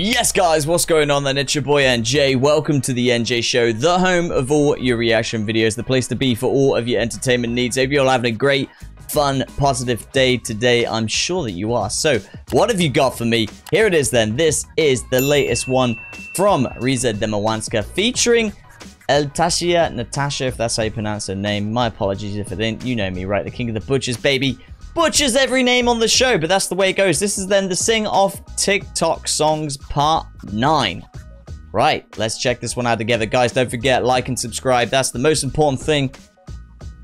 Yes, guys, what's going on then? It's your boy NJ. Welcome to the NJ Show, the home of all your reaction videos, the place to be for all of your entertainment needs. Hope you're all having a great, fun, positive day today. I'm sure that you are. So, what have you got for me? Here it is then. This is the latest one from Reza Demawanska featuring Eltasya Natasha, if that's how you pronounce her name. My apologies if I didn't. You know me, right? The king of the butchers, baby butchers every name on the show, but that's the way it goes. This is then the Sing Off TikTok Songs Part 9. Right, let's check this one out together. Guys, don't forget, like and subscribe. That's the most important thing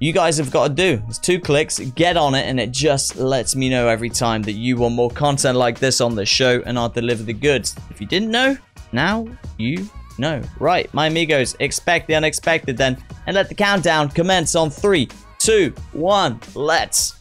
you guys have got to do. It's two clicks, get on it, and it just lets me know every time that you want more content like this on the show, and I'll deliver the goods. If you didn't know, now you know. Right, my amigos, expect the unexpected then, and let the countdown commence on three, two, one, let's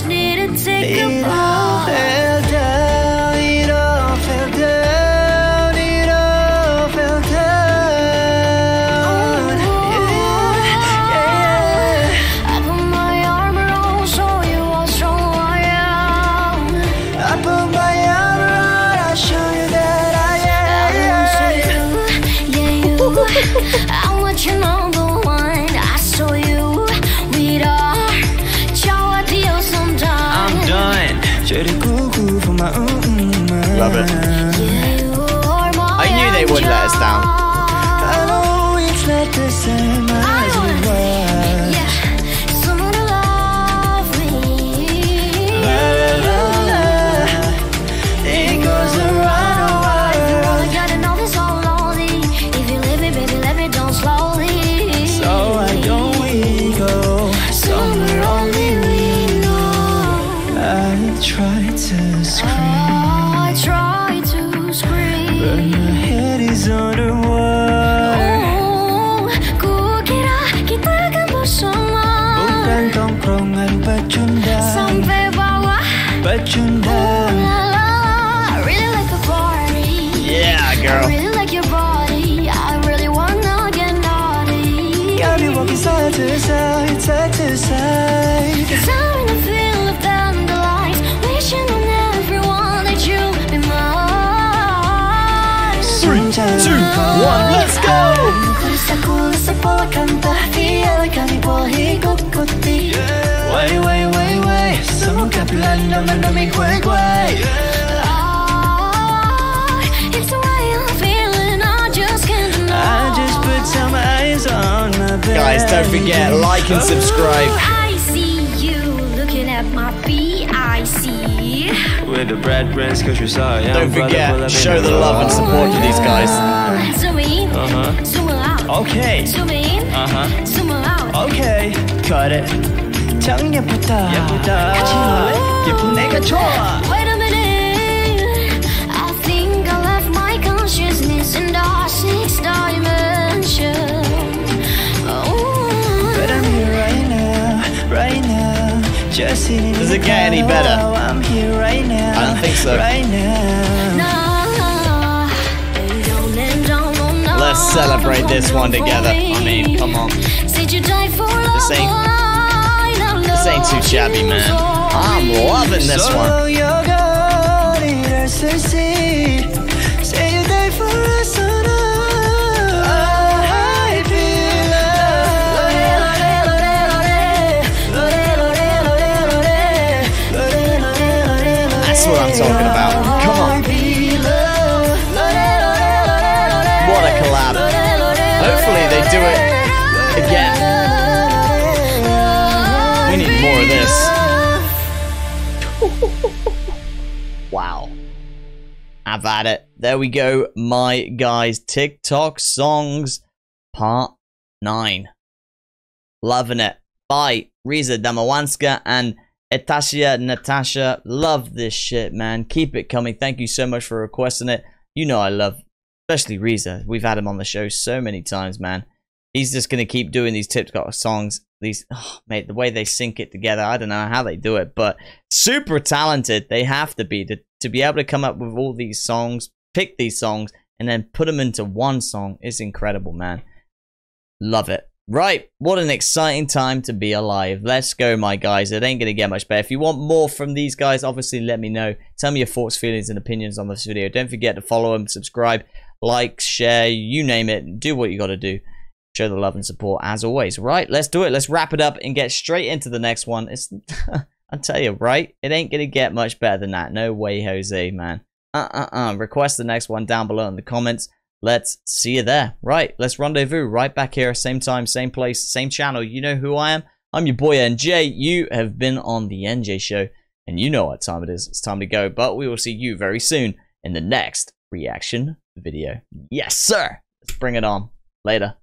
just need to take a It all bite. fell down, it all fell down, it all fell down. Oh, yeah, yeah. I put my armor on, show you how strong I am. I put my armor on, I'll show you that I am. Yeah, you. I'm what you number one. Love it. Yeah, you are my I knew they wouldn't let us down. Pecunda. La la la, I really like the party. Yeah, I girl. really like your body. I really wanna get naughty. Got me walking side to side, side to side. Cause I'm in the feel of dandelions, wishing on everyone that you'll be mine. Three, two, one, let's go! Kulisa kulisa pola kanta, fiala kami pola hikuti. Wait, wait, wait, wait. Someone kapilan naman na may kway-kway. Ah, It's the way I'm feeling, I just can't deny. I just put some eyes on my baby. Guys, don't forget, like and subscribe. I see you looking at my PIC. With the bread brands, cause you saw it. Don't forget, show the love and support to these guys. Zoom in, Uh-huh. zoom out. Okay. Zoom in, Uh-huh. zoom out. Okay. cut it. 참 예쁘다. 예쁘다. 하지만 예쁜 내가 좋아. Wait a minute. I think I left my consciousness in the sixth dimension. Oh. But I'm here right now, right now. Just sitting Does in it get any the better? car. I'm here right now. I don't think so. Right now. Nah, don't end down on no. Let's celebrate this one together. I mean, come on. Said you died for This love, ain't- I this ain't too shabby, man. I'm loving this one. That's what I'm talking about. Come on. What a collab. Hopefully they do it again. We need more of this. Wow. Have at it. There we go, my guys. TikTok songs part 9. Loving it. By Reza Damawanska and Etasia Natasha. Love this shit, man. Keep it coming. Thank you so much for requesting it. You know I love, especially Reza. We've had him on the show so many times, man. He's just gonna keep doing these TikTok songs. These, oh, mate, the way they sync it together, I don't know how they do it, but super talented. They have to be to to be able to come up with all these songs, pick these songs, and then put them into one song is incredible, man. Love it. Right, what an exciting time to be alive. Let's go, my guys. It ain't to get much better. If you want more from these guys, obviously let me know. Tell me your thoughts, feelings, and opinions on this video. Don't forget to follow them, subscribe, like, share, you name it. Do what you got to do. Show the love and support as always. Right, let's do it. Let's wrap it up and get straight into the next one. It's, I tell you, right? It ain't to get much better than that. No way, Jose, man. Uh-uh-uh. Request the next one down below in the comments. Let's see you there. Right, let's rendezvous right back here, same time, same place, same channel. You know who I am. I'm your boy NJ. You have been on the NJ Show, and you know what time it is. It's time to go, but we will see you very soon in the next reaction video. Yes, sir. Let's bring it on. Later.